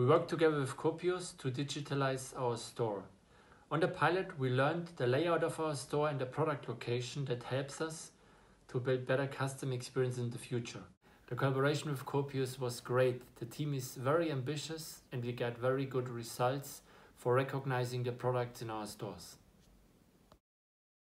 We worked together with Qopius to digitalize our store. On the pilot, we learned the layout of our store and the product location that helps us to build better customer experience in the future. The collaboration with Qopius was great. The team is very ambitious and we get very good results for recognizing the products in our stores.